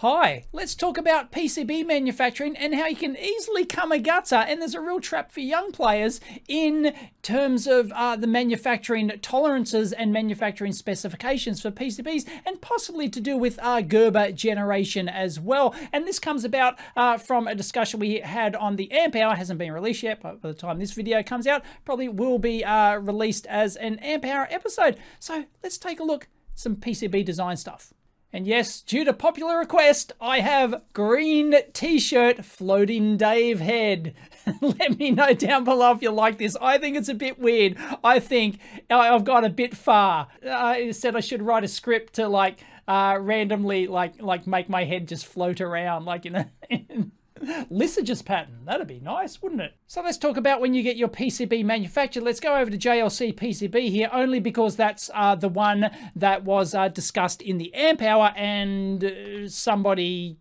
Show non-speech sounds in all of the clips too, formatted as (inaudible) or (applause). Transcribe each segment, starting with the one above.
Hi, let's talk about PCB manufacturing and how you can easily come a gutter. And there's a real trap for young players in terms of uh, the manufacturing tolerances and manufacturing specifications for PCBs, and possibly to do with uh, Gerber generation as well. And this comes about uh, from a discussion we had on the amp hour. hasn't been released yet, but by the time this video comes out, probably will be uh, released as an amp hour episode. So let's take a look at some PCB design stuff. And yes, due to popular request, I have green t-shirt floating Dave head. (laughs) Let me know down below if you like this. I think it's a bit weird. I think I've got a bit far. I said I should write a script to like uh, randomly like like make my head just float around like (laughs) in a Lissajous pattern. That'd be nice, wouldn't it? So let's talk about when you get your PCB manufactured. Let's go over to JLC PCB here, only because that's uh, the one that was uh, discussed in the amp hour and uh, somebody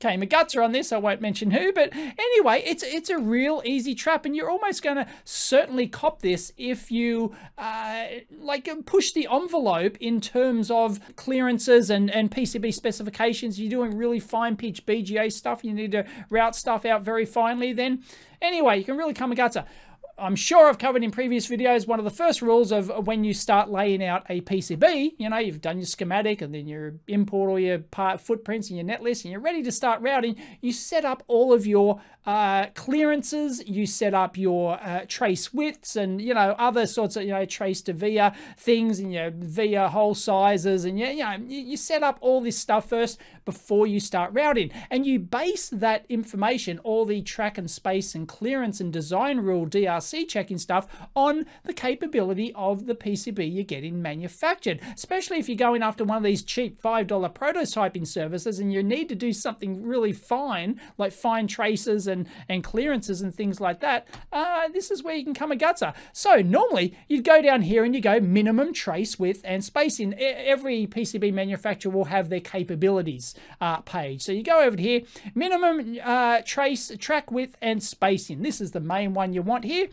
came a gutser on this. I won't mention who, but anyway, it's it's a real easy trap, and you're almost going to certainly cop this if you uh, like push the envelope in terms of clearances and and PCB specifications. You're doing really fine pitch BGA stuff. You need to route stuff out very finely. Then anyway, you can really come a gutser. I'm sure I've covered in previous videos, one of the first rules of when you start laying out a PCB, you know, you've done your schematic and then you import all your part footprints and your netlist and you're ready to start routing, you set up all of your uh, clearances, you set up your uh, trace widths and, you know, other sorts of, you know, trace to via things and your via hole sizes and, you, you know, you set up all this stuff first before you start routing. And you base that information, all the track and space and clearance and design rule DRC checking stuff on the capability of the PCB you're getting manufactured, especially if you're going after one of these cheap $5 prototyping services and you need to do something really fine, like fine traces and and, clearances and things like that, uh, this is where you can come a gutser. So normally you'd go down here and you go minimum trace width and spacing. Every PCB manufacturer will have their capabilities uh, page. So you go over here, minimum uh, trace track width and spacing. This is the main one you want here.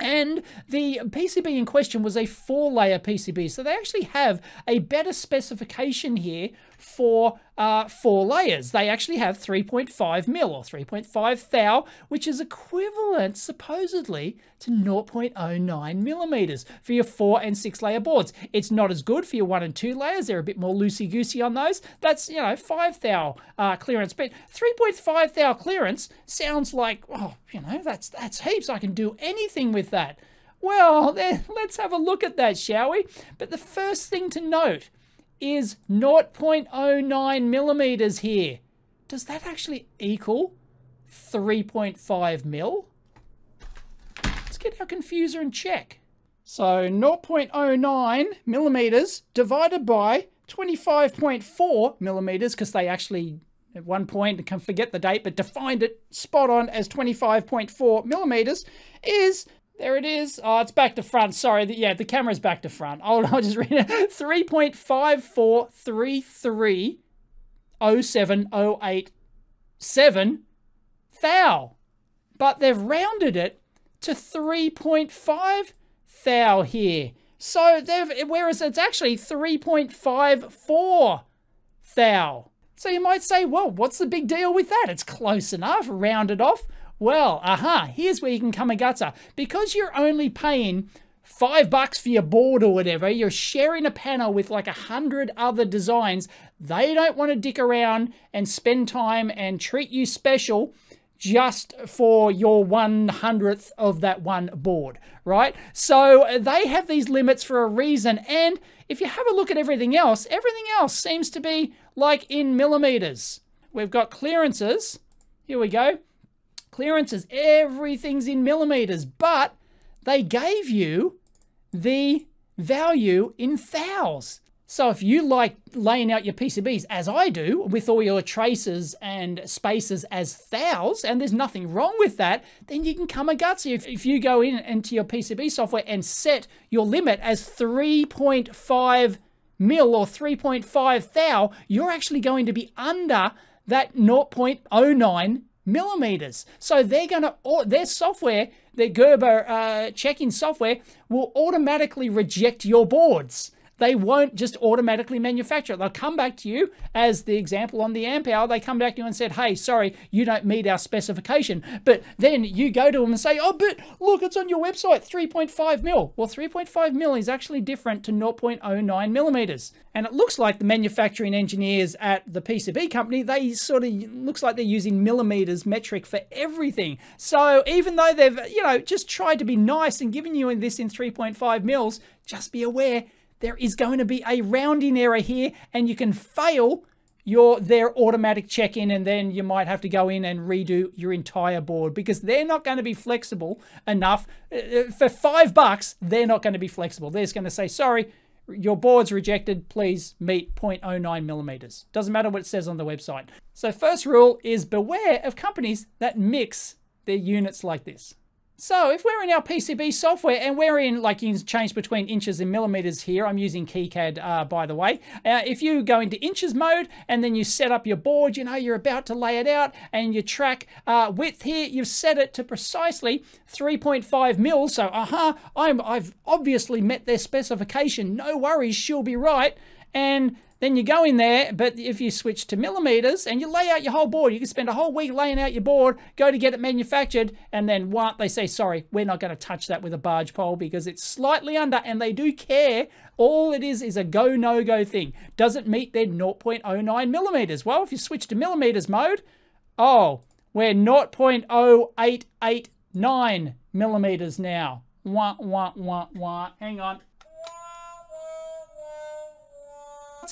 And the PCB in question was a four layer PCB. So they actually have a better specification here for uh, four layers. They actually have 3.5 mil or 3.5 thou, which is equivalent supposedly to 0.09 millimeters for your four and six layer boards. It's not as good for your one and two layers. They're a bit more loosey goosey on those. That's, you know, five thou uh, clearance, but 3.5 thou clearance sounds like, oh, you know, that's, that's heaps. I can do anything with that. Well, then (laughs) let's have a look at that, shall we? But the first thing to note is 0.09 millimeters here. Does that actually equal 3.5 mil? Let's get our confuser and check. So 0.09 millimeters divided by 25.4 millimeters, because they actually at one point, can forget the date, but defined it spot on as 25.4 millimeters, is there it is. Oh, it's back to front. Sorry. Yeah, the camera's back to front. (laughs) I'll, I'll just read it. 3.54330708 thou. But they've rounded it to 3.5 thou here. So they've, whereas it's actually 3.54 thou. So you might say, well, what's the big deal with that? It's close enough, rounded off. Well, aha, here's where you can come a gutser. Because you're only paying five bucks for your board or whatever, you're sharing a panel with like a hundred other designs. They don't want to dick around and spend time and treat you special just for your one hundredth of that one board, right? So they have these limits for a reason. And if you have a look at everything else, everything else seems to be like in millimeters. We've got clearances. Here we go clearances, everything's in millimeters, but they gave you the value in thous. So if you like laying out your PCBs, as I do, with all your traces and spaces as thous, and there's nothing wrong with that, then you can come a gutsy. If, if you go in into your PCB software and set your limit as 3.5 mil or 3.5 thou, you're actually going to be under that 0.09 millimeters. So they're going to, their software, their Gerber uh, checking software will automatically reject your boards. They won't just automatically manufacture it. They'll come back to you, as the example on the amp hour, they come back to you and said, hey, sorry, you don't meet our specification. But then you go to them and say, oh, but look, it's on your website, 3.5 mil. Well, 3.5 mil is actually different to 0.09 millimeters. And it looks like the manufacturing engineers at the PCB company, they sort of looks like they're using millimeters metric for everything. So even though they've, you know, just tried to be nice and giving you in this in 3.5 mils, just be aware there is going to be a rounding error here and you can fail your their automatic check-in and then you might have to go in and redo your entire board because they're not going to be flexible enough. Uh, uh, for five bucks they're not going to be flexible. They're just going to say sorry your board's rejected. Please meet 0.09 millimeters. Doesn't matter what it says on the website. So first rule is beware of companies that mix their units like this so if we're in our PCB software and we're in, like you can change between inches and millimeters here, I'm using KiCad uh, by the way. Uh, if you go into inches mode and then you set up your board, you know, you're about to lay it out and your track uh, width here, you've set it to precisely 3.5 mils. So, uh-huh, I'm, I've obviously met their specification. No worries, she'll be right. And then you go in there, but if you switch to millimeters and you lay out your whole board, you can spend a whole week laying out your board, go to get it manufactured, and then what? They say, sorry, we're not going to touch that with a barge pole because it's slightly under, and they do care. All it is is a go, no go thing. Does it meet their 0.09 millimeters? Well, if you switch to millimeters mode, oh, we're 0.0889 millimeters now. Wah, wah, wah, wah. Hang on.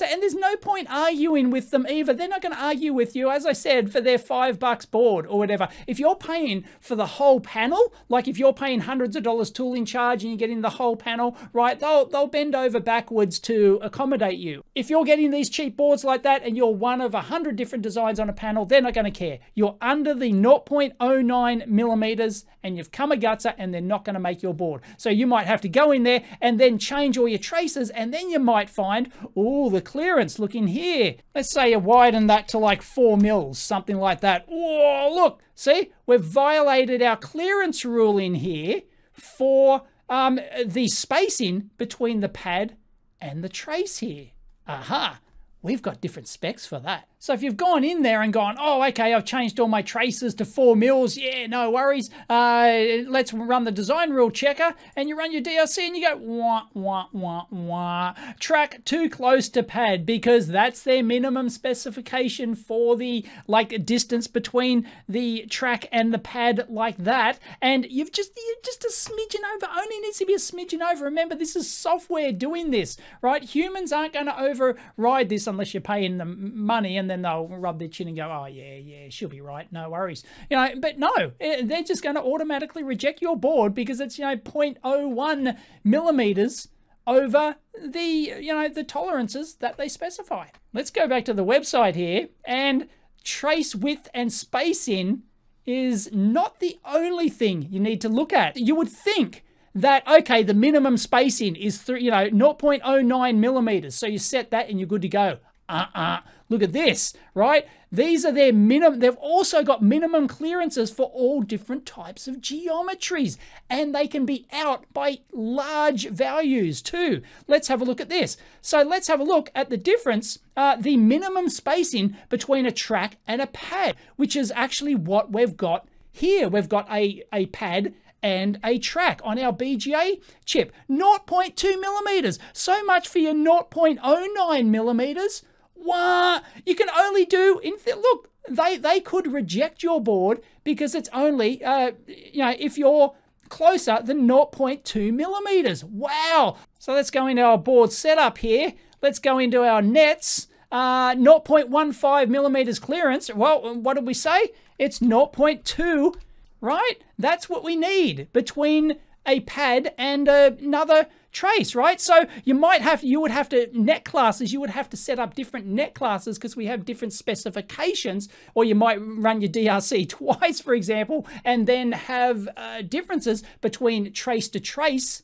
And there's no point arguing with them either. They're not going to argue with you, as I said, for their five bucks board or whatever. If you're paying for the whole panel, like if you're paying hundreds of dollars tooling charge and you're getting the whole panel, right, they'll, they'll bend over backwards to accommodate you. If you're getting these cheap boards like that and you're one of a hundred different designs on a panel, they're not going to care. You're under the 0.09 millimeters and you've come a gutser and they're not going to make your board. So you might have to go in there and then change all your traces and then you might find, oh, the clearance, look in here. Let's say you widen that to like four mils, something like that. Oh, look, see, we've violated our clearance rule in here for um, the spacing between the pad and the trace here. Aha, we've got different specs for that. So if you've gone in there and gone, oh, okay, I've changed all my traces to four mils, yeah, no worries. Uh, let's run the design rule checker, and you run your DRC and you go, wah, wah, wah, wah. Track too close to pad because that's their minimum specification for the like distance between the track and the pad like that. And you've just you're just a smidgen over, only needs to be a smidgen over. Remember, this is software doing this, right? Humans aren't going to override this unless you're paying them money and then they'll rub their chin and go, oh, yeah, yeah, she'll be right. No worries. You know, but no, eh, they're just going to automatically reject your board because it's, you know, 0.01 millimeters over the, you know, the tolerances that they specify. Let's go back to the website here and trace width and spacing is not the only thing you need to look at. You would think that, okay, the minimum spacing is, three, you know, 0.09 millimeters. So you set that and you're good to go. Uh-uh. Look at this, right? These are their minimum. They've also got minimum clearances for all different types of geometries, and they can be out by large values too. Let's have a look at this. So let's have a look at the difference, uh, the minimum spacing between a track and a pad, which is actually what we've got here. We've got a, a pad and a track on our BGA chip. 0.2 millimeters. So much for your 0.09 millimeters. What? You can only do in look. They they could reject your board because it's only uh, you know if you're closer than 0.2 millimeters. Wow. So let's go into our board setup here. Let's go into our nets. Uh, 0.15 millimeters clearance. Well, what did we say? It's 0.2, right? That's what we need between a pad and another trace, right? So you might have, you would have to, net classes, you would have to set up different net classes because we have different specifications, or you might run your DRC (laughs) twice, for example, and then have uh, differences between trace to trace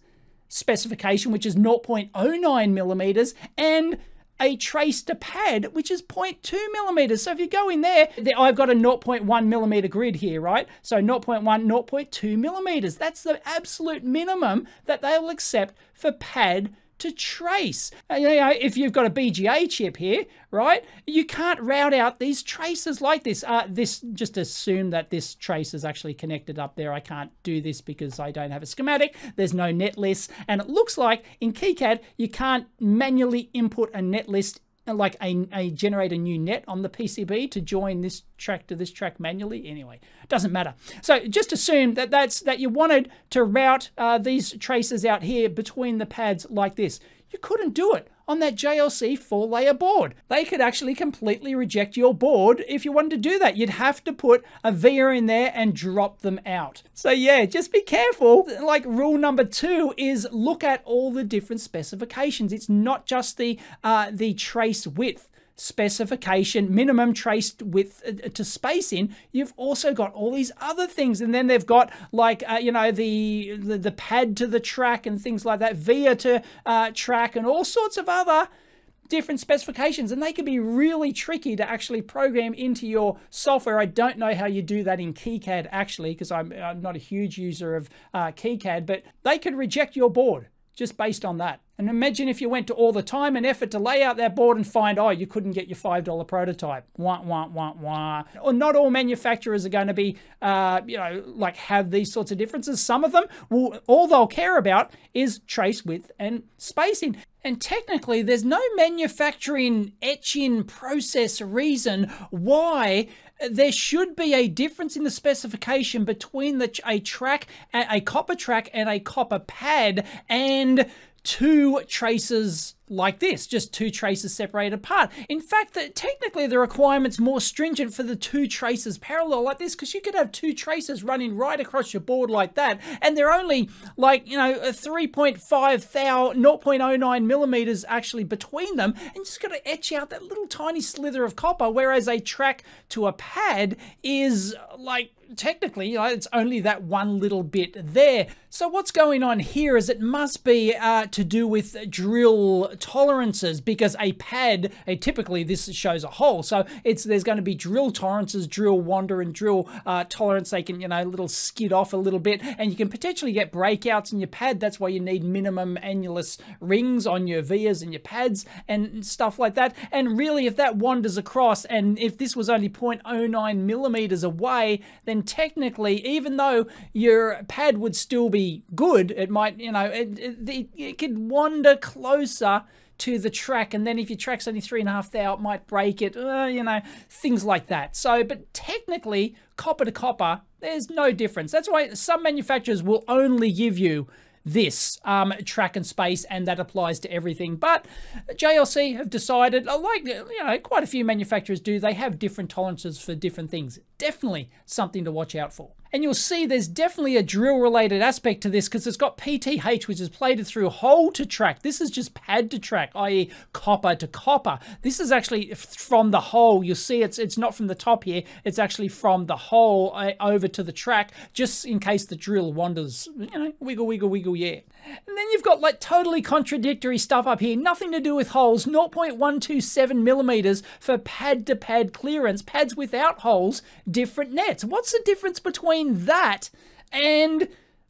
specification, which is 0.09 millimeters, and a trace to pad, which is 0.2 millimeters. So if you go in there, I've got a 0.1 millimeter grid here, right? So 0.1, 0.2 millimeters. That's the absolute minimum that they'll accept for pad to trace. Uh, you know, if you've got a BGA chip here, right, you can't route out these traces like this. Uh, this just assume that this trace is actually connected up there. I can't do this because I don't have a schematic. There's no net list. And it looks like in KiCad, you can't manually input a net list like a, a generate a new net on the PCB to join this track to this track manually. Anyway, doesn't matter. So just assume that that's that you wanted to route uh, these traces out here between the pads like this. You couldn't do it on that JLC four layer board. They could actually completely reject your board if you wanted to do that. You'd have to put a VIA in there and drop them out. So yeah, just be careful. Like rule number two is look at all the different specifications. It's not just the, uh, the trace width specification, minimum traced width uh, to space in, you've also got all these other things. And then they've got like, uh, you know, the, the, the, pad to the track and things like that, VIA to uh, track and all sorts of other different specifications and they can be really tricky to actually program into your software. I don't know how you do that in KiCad actually because I'm, I'm, not a huge user of uh, KiCad, but they could reject your board just based on that. And imagine if you went to all the time and effort to lay out that board and find, oh, you couldn't get your $5 prototype. Wah, wah, wah, wah. Or not all manufacturers are going to be, uh, you know, like have these sorts of differences. Some of them, will, all they'll care about is trace width and spacing. And technically, there's no manufacturing etching process reason why there should be a difference in the specification between the, a track, a copper track and a copper pad and two traces like this, just two traces separated apart. In fact, that technically the requirement's more stringent for the two traces parallel like this because you could have two traces running right across your board like that and they're only like, you know, 3.5 thou 0.09 millimeters actually between them and you just got to etch out that little tiny slither of copper whereas a track to a pad is like technically, it's only that one little bit there. So what's going on here is it must be uh, to do with drill tolerances because a pad, typically this shows a hole. So it's there's going to be drill tolerances, drill wander and drill uh, tolerance. They can, you know, a little skid off a little bit and you can potentially get breakouts in your pad. That's why you need minimum annulus rings on your vias and your pads and stuff like that. And really, if that wanders across and if this was only 0.09 millimeters away, then technically, even though your pad would still be good, it might, you know, it, it, it could wander closer to the track and then if your track's only three and a half thou it might break it uh, you know things like that so but technically copper to copper there's no difference that's why some manufacturers will only give you this um, track and space, and that applies to everything. But JLC have decided, uh, like you know, quite a few manufacturers do, they have different tolerances for different things. Definitely something to watch out for. And you'll see there's definitely a drill related aspect to this because it's got PTH, which is plated through hole to track. This is just pad to track, i.e. copper to copper. This is actually from the hole. You'll see it's, it's not from the top here. It's actually from the hole uh, over to the track, just in case the drill wanders, you know, wiggle, wiggle, wiggle, yeah. And then you've got like totally contradictory stuff up here. Nothing to do with holes. 0.127 millimeters for pad to pad clearance. Pads without holes, different nets. What's the difference between that and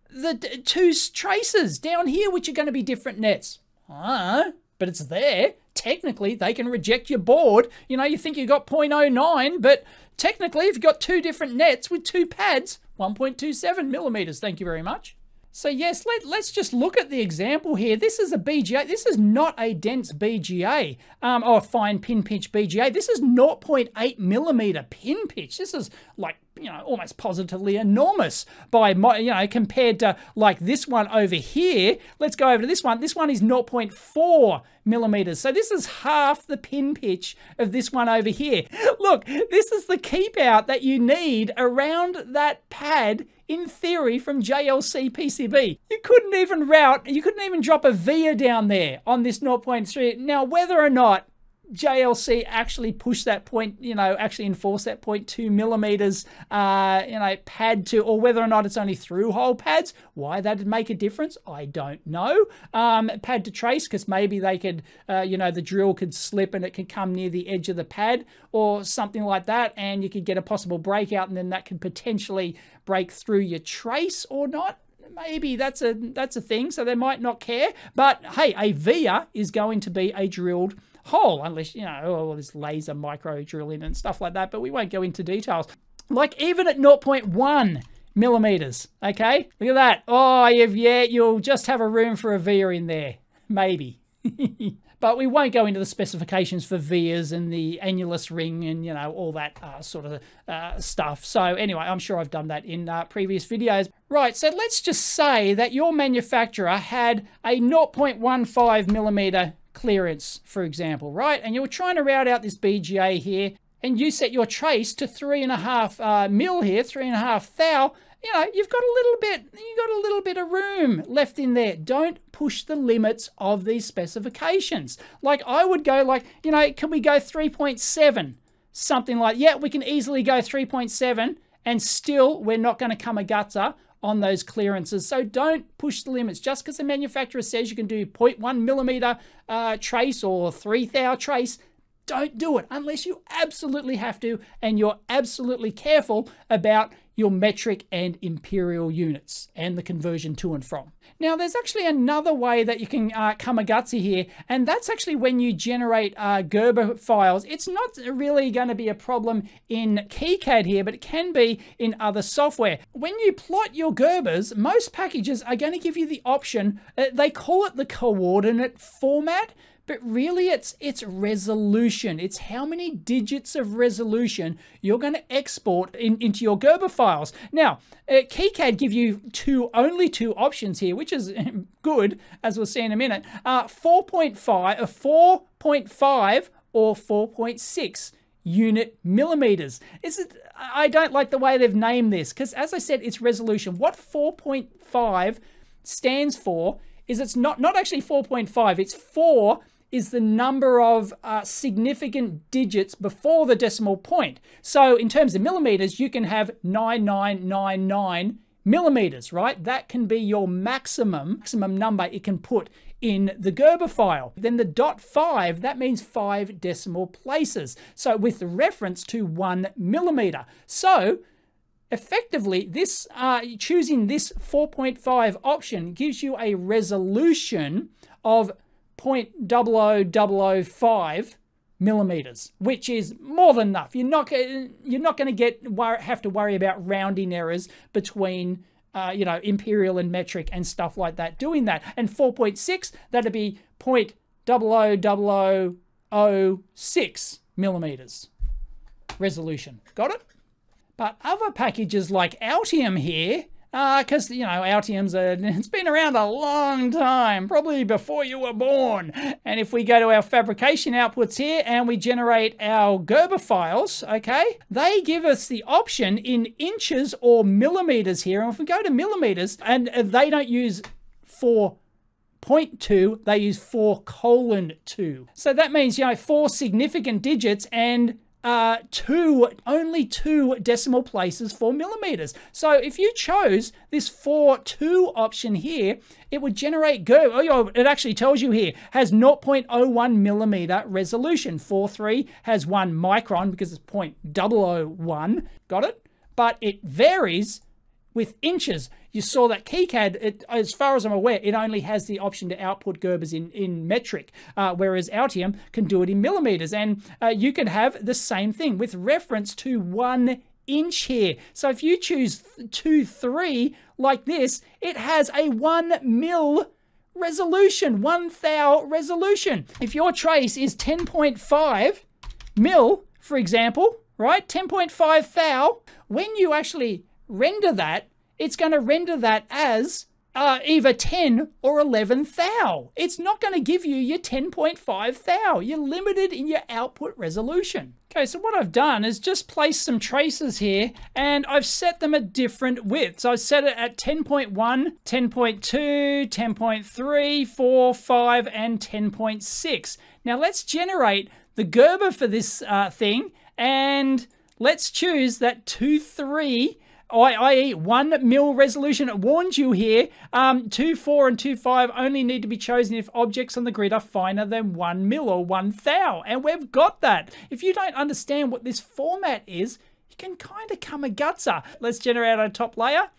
the two traces down here, which are going to be different nets? Ah, but it's there. Technically, they can reject your board. You know, you think you've got 0.09, but technically, if you've got two different nets with two pads, 1.27 millimeters. Thank you very much. So yes, let, let's just look at the example here. This is a BGA. This is not a dense BGA um, or fine pin pitch BGA. This is 0.8 millimeter pin pitch. This is like, you know, almost positively enormous by, you know, compared to like this one over here. Let's go over to this one. This one is 0.4 millimeters. So this is half the pin pitch of this one over here. (laughs) Look, this is the keep out that you need around that pad in theory, from JLC PCB. You couldn't even route, you couldn't even drop a VIA down there on this 0.3. Now, whether or not JLC actually push that point, you know, actually enforce that two millimeters, uh, you know, pad to, or whether or not it's only through hole pads. Why that'd make a difference, I don't know. Um, pad to trace, because maybe they could, uh, you know, the drill could slip and it could come near the edge of the pad or something like that, and you could get a possible breakout, and then that could potentially break through your trace or not maybe that's a that's a thing, so they might not care. But hey, a via is going to be a drilled hole, unless you know all this laser micro drilling and stuff like that. But we won't go into details. Like even at 0.1 millimeters, okay? Look at that. Oh, yeah, you'll just have a room for a via in there, maybe. (laughs) but we won't go into the specifications for vias and the annulus ring and you know all that uh, sort of uh, stuff so anyway i'm sure i've done that in uh, previous videos right so let's just say that your manufacturer had a 0.15 millimeter clearance for example right and you're trying to route out this bga here and you set your trace to three and a half uh, mil here three and a half thou you know, you've got a little bit, you've got a little bit of room left in there. Don't push the limits of these specifications. Like I would go like, you know, can we go 3.7? Something like, yeah, we can easily go 3.7 and still we're not going to come a gutter on those clearances. So don't push the limits. Just because the manufacturer says you can do 0.1 millimeter uh, trace or 3 thou trace, don't do it unless you absolutely have to and you're absolutely careful about your metric and imperial units and the conversion to and from. Now, there's actually another way that you can uh, Kamagatsu here, and that's actually when you generate uh, Gerber files. It's not really going to be a problem in KiCad here, but it can be in other software. When you plot your Gerbers, most packages are going to give you the option, uh, they call it the coordinate format, but really it's it's resolution. It's how many digits of resolution you're going to export in, into your Gerber files. Now, uh, KiCad give you two only two options here, which is (laughs) good, as we'll see in a minute. Uh, 4.5, uh, 4.5 or 4.6 unit millimeters. Is it, I don't like the way they've named this because, as I said, it's resolution. What 4.5 stands for is it's not not actually 4.5. It's four is the number of uh, significant digits before the decimal point. So in terms of millimeters, you can have 9999 millimeters, right? That can be your maximum, maximum number it can put in the Gerber file. Then the dot five, that means five decimal places. So with reference to one millimeter. So effectively this uh, choosing this 4.5 option gives you a resolution of 0.00005 millimeters, which is more than enough. You're not you're not going to get have to worry about rounding errors between uh, you know imperial and metric and stuff like that. Doing that and 4.6 that'd be 0.00006 millimeters resolution. Got it? But other packages like Altium here because, uh, you know, Altium's a, (laughs) it's been around a long time, probably before you were born. And if we go to our fabrication outputs here and we generate our Gerber files, okay, they give us the option in inches or millimeters here. And if we go to millimeters, and they don't use four point two, they use four colon two. So that means, you know, four significant digits and uh, two, only two decimal places for millimeters. So if you chose this 4-2 option here, it would generate go. Oh, it actually tells you here, has 0.01 millimeter resolution. 4, 3 has 1 micron because it's 0.001. Got it? But it varies with inches. You saw that KiCad, it, as far as I'm aware, it only has the option to output Gerbers in, in metric, uh, whereas Altium can do it in millimeters. And uh, you can have the same thing with reference to one inch here. So if you choose 2, 3 like this, it has a 1 mil resolution, 1 thou resolution. If your trace is 10.5 mil, for example, right, 10.5 thou, when you actually render that, it's going to render that as uh, either 10 or 11 thou. It's not going to give you your 10.5 thou. You're limited in your output resolution. Okay, so what I've done is just place some traces here and I've set them at different widths. I've set it at 10.1, 10.2, 10.3, 4, 5, and 10.6. Now let's generate the Gerber for this uh, thing and let's choose that 2, 3 i.e. 1 mil resolution. It warns you here. Um, 2, 4 and 2, 5 only need to be chosen if objects on the grid are finer than 1 mil or 1 thou. And we've got that. If you don't understand what this format is, you can kind of come a gutser. Let's generate our top layer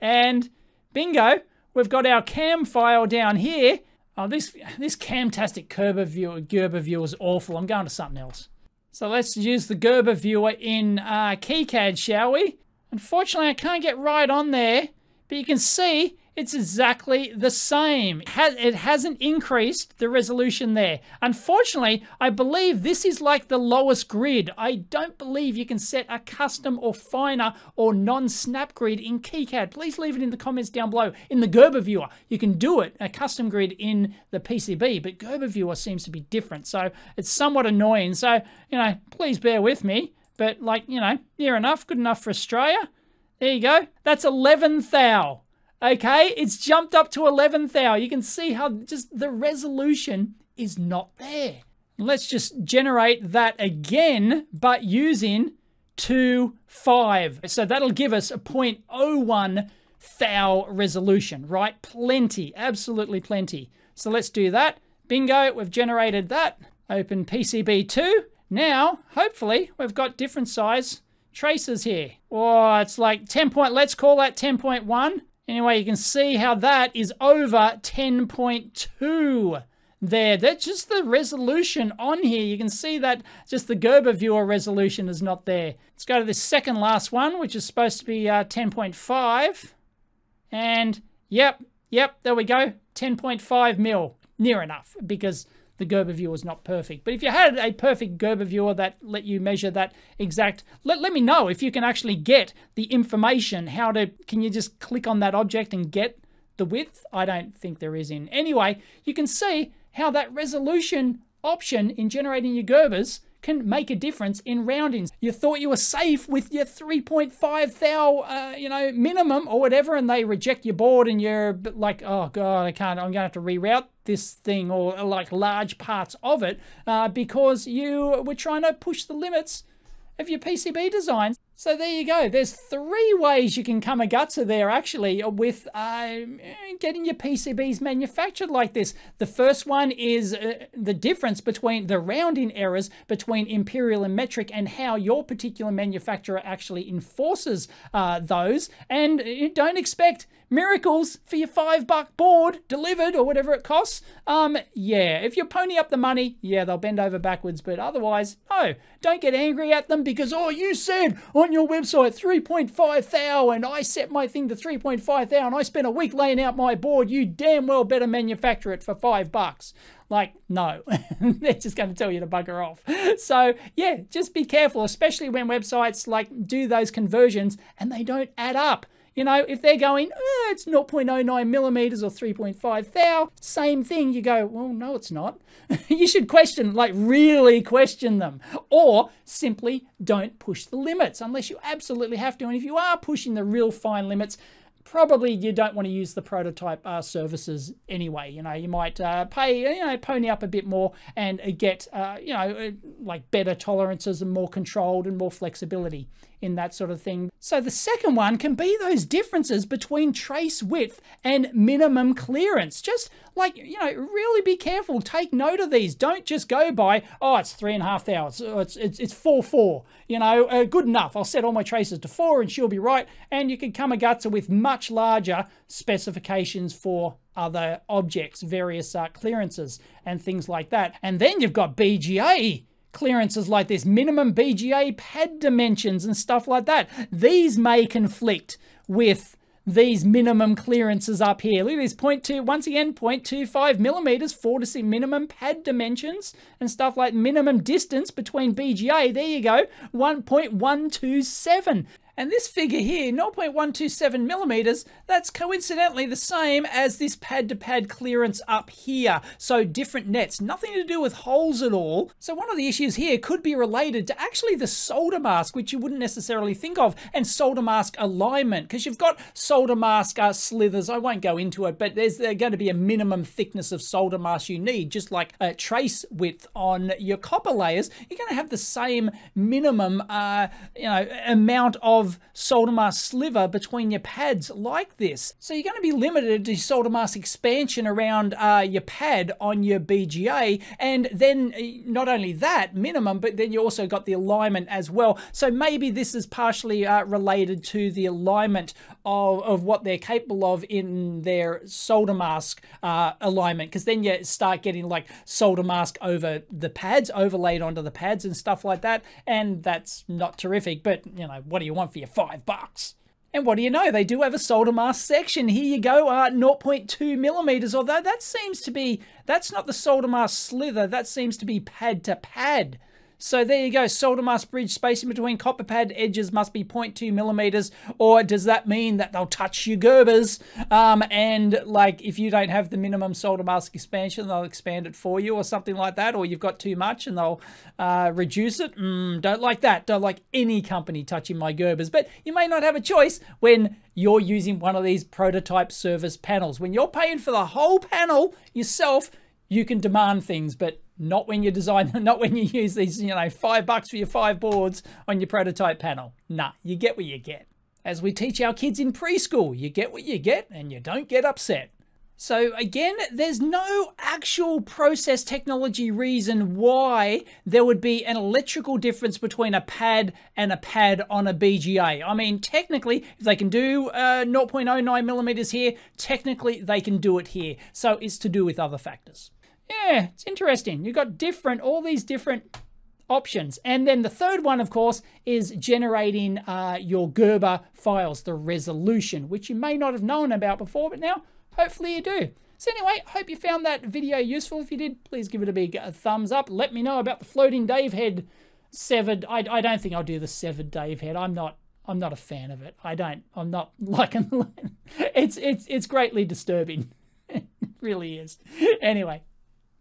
and bingo, we've got our cam file down here. Oh, this this Camtastic Gerber viewer, Gerber viewer is awful. I'm going to something else. So let's use the Gerber viewer in uh, KiCad, shall we? Unfortunately, I can't get right on there, but you can see it's exactly the same. It hasn't increased the resolution there. Unfortunately, I believe this is like the lowest grid. I don't believe you can set a custom or finer or non-snap grid in KiCad. Please leave it in the comments down below. In the Gerber viewer, you can do it, a custom grid in the PCB, but Gerber viewer seems to be different. So it's somewhat annoying. So, you know, please bear with me. But like, you know, near enough, good enough for Australia. There you go. That's 11 thou. Okay, it's jumped up to 11 thou. You can see how just the resolution is not there. Let's just generate that again, but using 2, 5. So that'll give us a 0.01 thou resolution, right? Plenty, absolutely plenty. So let's do that. Bingo, we've generated that. Open PCB2. Now, hopefully, we've got different size traces here. Oh, it's like 10 point, let's call that 10.1. Anyway, you can see how that is over 10.2 there. That's just the resolution on here. You can see that just the Gerber viewer resolution is not there. Let's go to the second last one, which is supposed to be uh, 10.5. And yep, yep, there we go. 10.5 mil. Near enough because the Gerber viewer is not perfect. But if you had a perfect Gerber viewer that let you measure that exact, let, let me know if you can actually get the information, how to, can you just click on that object and get the width? I don't think there is in. Anyway, you can see how that resolution option in generating your Gerbers can make a difference in roundings. You thought you were safe with your 3.5 thou, uh, you know, minimum or whatever, and they reject your board and you're like, oh God, I can't, I'm going to have to reroute this thing or like large parts of it uh, because you were trying to push the limits of your PCB designs. So there you go. There's three ways you can come a gutser there actually with uh, getting your PCBs manufactured like this. The first one is uh, the difference between the rounding errors between imperial and metric and how your particular manufacturer actually enforces uh, those. And don't expect miracles for your five buck board delivered or whatever it costs. Um, yeah, if you pony up the money, yeah, they'll bend over backwards. But otherwise, no, don't get angry at them because, oh, you said on your website 3.5 thou and I set my thing to 3.5 thou and I spent a week laying out my board. You damn well better manufacture it for five bucks. Like, no, (laughs) they're just going to tell you to bugger off. So, yeah, just be careful, especially when websites like do those conversions and they don't add up. You know, if they're going, eh, it's 0.09 millimeters or 3.5 thou, same thing. You go, well, no, it's not. (laughs) you should question, like really question them. Or simply don't push the limits unless you absolutely have to. And if you are pushing the real fine limits, probably you don't want to use the prototype uh, services anyway. You know, you might uh, pay, you know, pony up a bit more and get, uh, you know, uh, like better tolerances and more controlled and more flexibility in that sort of thing. So the second one can be those differences between trace width and minimum clearance. Just like, you know, really be careful. Take note of these. Don't just go by, oh, it's three and a half hours. It's, it's, it's four, four. You know, uh, good enough. I'll set all my traces to four and she'll be right. And you can come a gutser with much larger specifications for other objects, various uh, clearances and things like that. And then you've got BGA clearances like this, minimum BGA pad dimensions and stuff like that. These may conflict with these minimum clearances up here. Look at this, 0.2, once again, 0.25 millimeters, 4 to 6 minimum pad dimensions and stuff like minimum distance between BGA. There you go, 1.127. And this figure here, 0.127 millimeters, that's coincidentally the same as this pad-to-pad clearance up here. So different nets, nothing to do with holes at all. So one of the issues here could be related to actually the solder mask, which you wouldn't necessarily think of, and solder mask alignment, because you've got solder mask uh, slithers. I won't go into it, but there's going to be a minimum thickness of solder mask you need, just like a trace width on your copper layers. You're going to have the same minimum, uh, you know, amount of of sliver between your pads like this. So you're going to be limited to solder mask expansion around uh, your pad on your BGA. And then uh, not only that, minimum, but then you also got the alignment as well. So maybe this is partially uh, related to the alignment of, of what they're capable of in their solder mask uh, alignment. Because then you start getting like solder mask over the pads, overlaid onto the pads and stuff like that. And that's not terrific. But, you know, what do you want for your five bucks? And what do you know? They do have a solder mask section. Here you go, uh, 0.2 millimeters. Although that seems to be, that's not the solder mask slither. That seems to be pad to pad. So there you go, solder mask bridge spacing between copper pad edges must be 0.2 millimeters, or does that mean that they'll touch your Gerbers? Um, and like if you don't have the minimum solder mask expansion, they'll expand it for you or something like that, or you've got too much and they'll uh, reduce it. Mm, don't like that. Don't like any company touching my Gerbers, but you may not have a choice when you're using one of these prototype service panels. When you're paying for the whole panel yourself, you can demand things, but not when you design, (laughs) not when you use these, you know, five bucks for your five boards on your prototype panel. Nah, you get what you get. As we teach our kids in preschool, you get what you get and you don't get upset. So again, there's no actual process technology reason why there would be an electrical difference between a pad and a pad on a BGA. I mean, technically, if they can do uh, 0.09 millimeters here, technically they can do it here. So it's to do with other factors yeah, it's interesting. You've got different, all these different options. And then the third one, of course, is generating uh, your Gerber files, the resolution, which you may not have known about before, but now hopefully you do. So anyway, hope you found that video useful. If you did, please give it a big uh, thumbs up. Let me know about the floating Dave head severed. I, I don't think I'll do the severed Dave head. I'm not I'm not a fan of it. I don't. I'm not (laughs) liking. it's it's it's greatly disturbing. (laughs) it really is. Anyway,